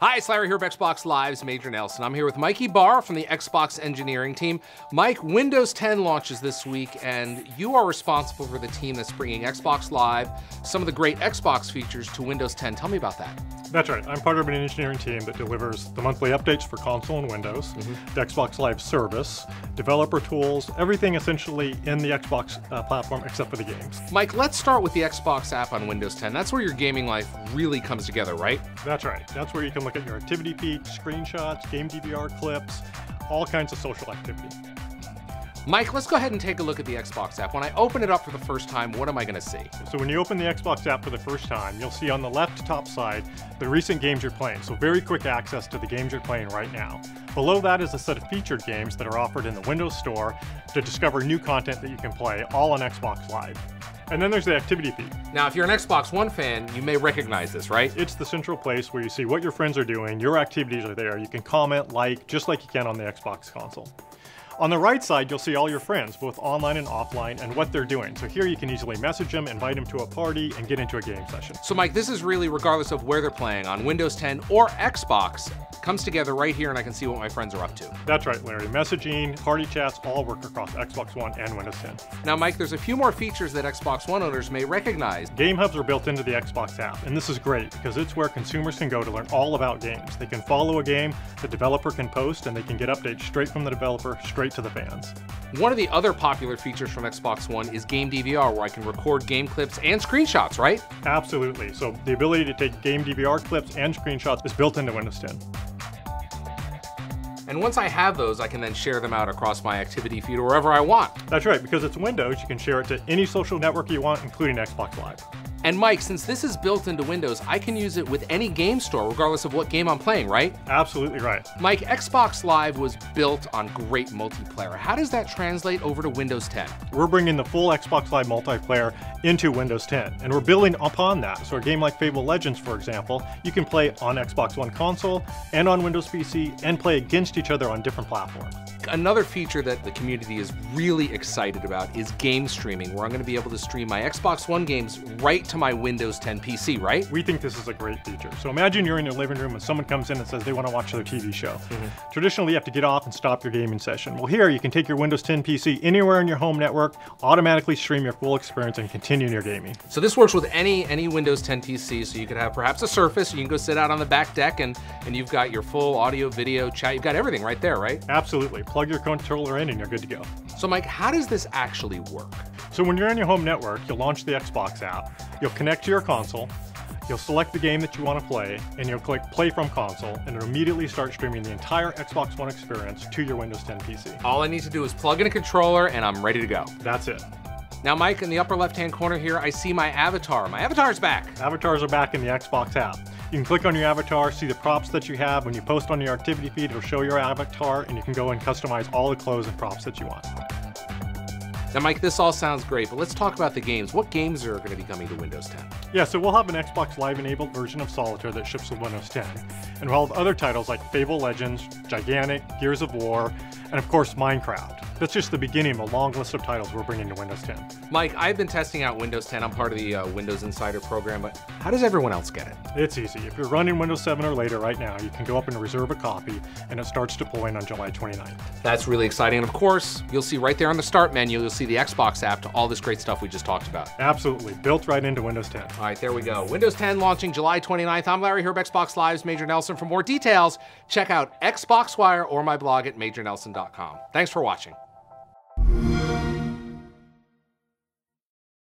Hi, it's Larry here, of Xbox Live's Major Nelson. I'm here with Mike Ybarra from the Xbox engineering team. Mike, Windows 10 launches this week, and you are responsible for the team that's bringing Xbox Live, some of the great Xbox features to Windows 10. Tell me about that. That's right. I'm part of an engineering team that delivers the monthly updates for console and Windows, mm -hmm. the Xbox Live service, developer tools, everything essentially in the Xbox uh, platform except for the games. Mike, let's start with the Xbox app on Windows 10. That's where your gaming life really comes together, right? That's right. That's where you can look at your activity feed, screenshots, game DVR clips, all kinds of social activity. Mike, let's go ahead and take a look at the Xbox app. When I open it up for the first time, what am I gonna see? So when you open the Xbox app for the first time, you'll see on the left top side the recent games you're playing. So very quick access to the games you're playing right now. Below that is a set of featured games that are offered in the Windows Store to discover new content that you can play, all on Xbox Live. And then there's the activity feed. Now, if you're an Xbox One fan, you may recognize this, right? It's the central place where you see what your friends are doing, your activities are there. You can comment, like, just like you can on the Xbox console. On the right side, you'll see all your friends, both online and offline, and what they're doing. So here you can easily message them, invite them to a party, and get into a game session. So Mike, this is really regardless of where they're playing, on Windows 10 or Xbox, comes together right here and I can see what my friends are up to. That's right, Larry. Messaging, party chats, all work across Xbox One and Windows 10. Now, Mike, there's a few more features that Xbox One owners may recognize. Game hubs are built into the Xbox app, and this is great because it's where consumers can go to learn all about games. They can follow a game, the developer can post, and they can get updates straight from the developer, straight to the fans. One of the other popular features from Xbox One is Game DVR, where I can record game clips and screenshots, right? Absolutely. So the ability to take game DVR clips and screenshots is built into Windows 10. And once I have those, I can then share them out across my activity feed or wherever I want. That's right, because it's Windows, you can share it to any social network you want, including Xbox Live. And Mike, since this is built into Windows, I can use it with any game store, regardless of what game I'm playing, right? Absolutely right. Mike, Xbox Live was built on great multiplayer. How does that translate over to Windows 10? We're bringing the full Xbox Live multiplayer into Windows 10, and we're building upon that. So a game like Fable Legends, for example, you can play on Xbox One console and on Windows PC and play against each other on different platforms. Another feature that the community is really excited about is game streaming, where I'm going to be able to stream my Xbox One games right to my Windows 10 PC, right? We think this is a great feature. So imagine you're in your living room and someone comes in and says they want to watch their TV show. Mm -hmm. Traditionally, you have to get off and stop your gaming session. Well, here you can take your Windows 10 PC anywhere in your home network, automatically stream your full experience and continue your gaming. So this works with any any Windows 10 PC, so you could have perhaps a Surface, you can go sit out on the back deck and, and you've got your full audio, video, chat, you've got everything right there, right? Absolutely. Plug your controller in and you're good to go. So Mike, how does this actually work? So when you're on your home network, you'll launch the Xbox app, you'll connect to your console, you'll select the game that you want to play, and you'll click play from console, and it'll immediately start streaming the entire Xbox One experience to your Windows 10 PC. All I need to do is plug in a controller and I'm ready to go. That's it. Now, Mike, in the upper left-hand corner here, I see my avatar. My avatar's back. Avatars are back in the Xbox app. You can click on your avatar, see the props that you have. When you post on your activity feed, it'll show your avatar, and you can go and customize all the clothes and props that you want. Now, Mike, this all sounds great, but let's talk about the games. What games are going to be coming to Windows 10? Yeah, so we'll have an Xbox Live enabled version of Solitaire that ships with Windows 10. And we'll have other titles like Fable Legends, Gigantic, Gears of War, and of course Minecraft. That's just the beginning of a long list of titles we're bringing to Windows 10. Mike, I've been testing out Windows 10. I'm part of the uh, Windows Insider program, but how does everyone else get it? It's easy. If you're running Windows 7 or later right now, you can go up and reserve a copy, and it starts deploying on July 29th. That's really exciting. And of course, you'll see right there on the Start menu, you'll see the Xbox app to all this great stuff we just talked about. Absolutely. Built right into Windows 10. All right, there we go. Windows 10 launching July 29th. I'm Larry here Herb, Xbox Live's Major Nelson. For more details, check out Xbox Wire or my blog at majornelson.com. Thanks for watching.